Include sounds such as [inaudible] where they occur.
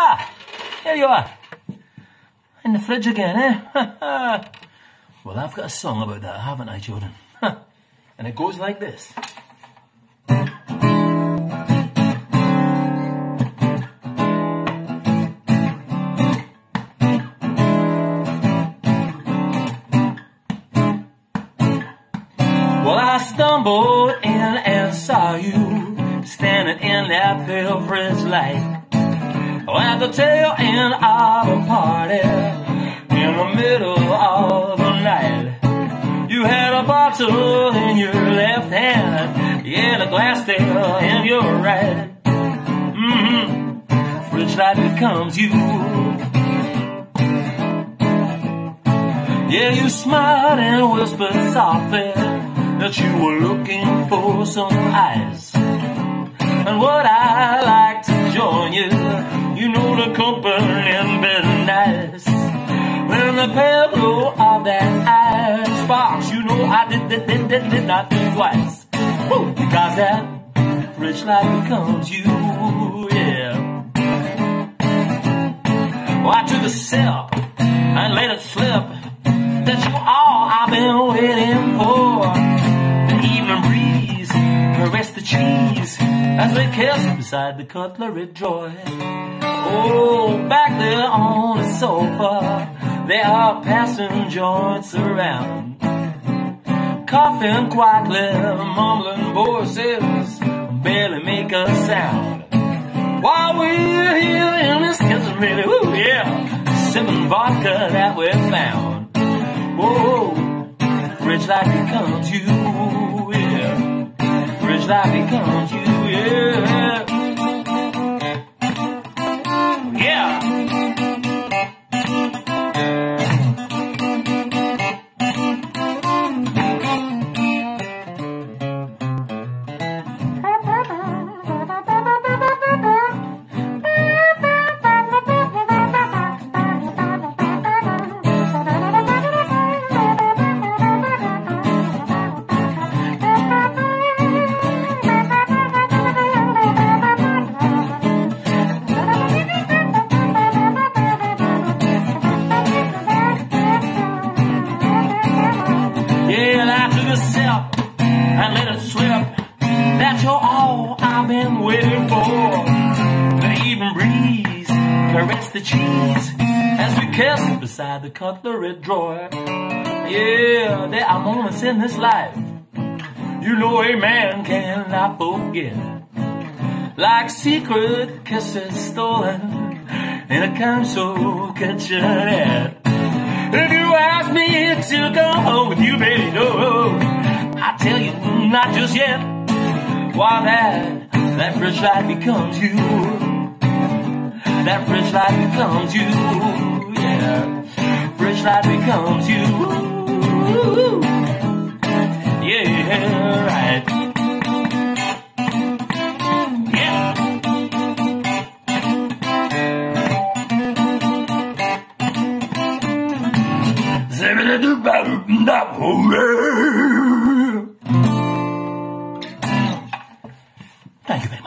Ah, here you are. In the fridge again, eh? [laughs] well, I've got a song about that, haven't I, Jordan? [laughs] and it goes like this. Well, I stumbled in and saw you standing in that pale fridge light. At the tail end of a party in the middle of the night. You had a bottle in your left hand, yeah, a glass there in your right. Mm-hmm. Fridge light becomes you. Yeah, you smiled and whispered softly that you were looking for some eyes. And would I like to join you? You know the company better nice. When the pale glow of that ice sparks, you know I did, did, did, did, did not think twice. Woo! Because that rich light becomes you, yeah. Well, I took a sip and let it slip that you all I've been waiting for caress the cheese as they kiss beside the cutlery drawer. Oh, back there on the sofa, there are passing joints around. Coughing quietly, mumbling voices barely make a sound. While we're here in this kitchen, really, ooh yeah, sipping vodka that we found. Whoa, fridge like it comes you, yeah that becomes you, yeah. Yeah. Waiting for. The even breeze caress the cheese as we kiss beside the cutlery drawer. Yeah, there are moments in this life you know a man cannot forget. Like secret kisses stolen in a console kitchenette. If you ask me to go home with you, baby, no. I tell you, not just yet. Why that, that fridge light becomes you. That fridge light becomes you. Yeah. Fridge light becomes you. Yeah, right. Yeah. Thank you.